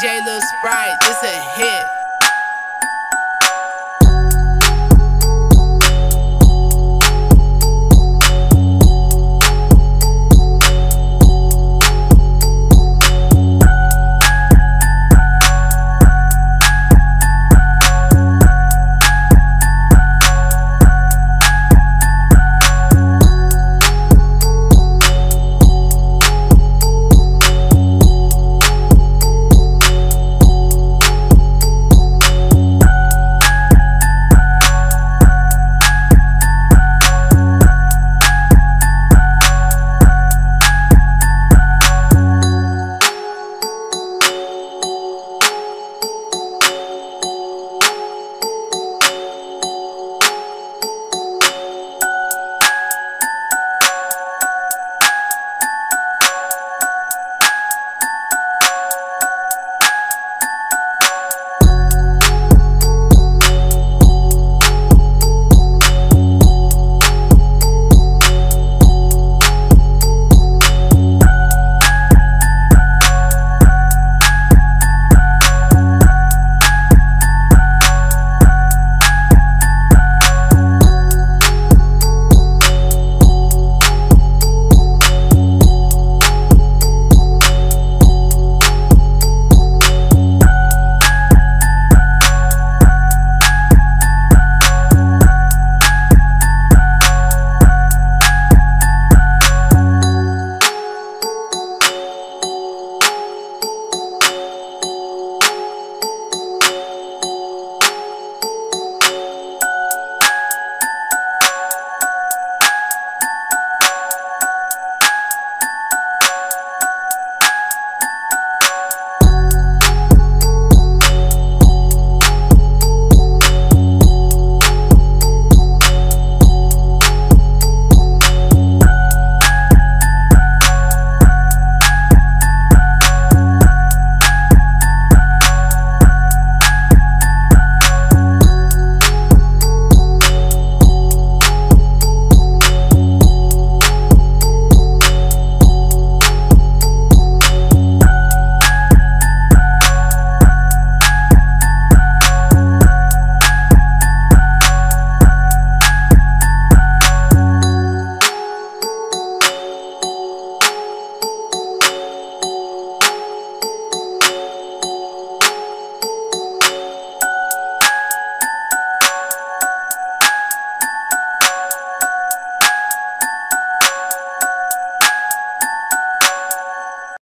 DJ Lil Sprite, this a hit.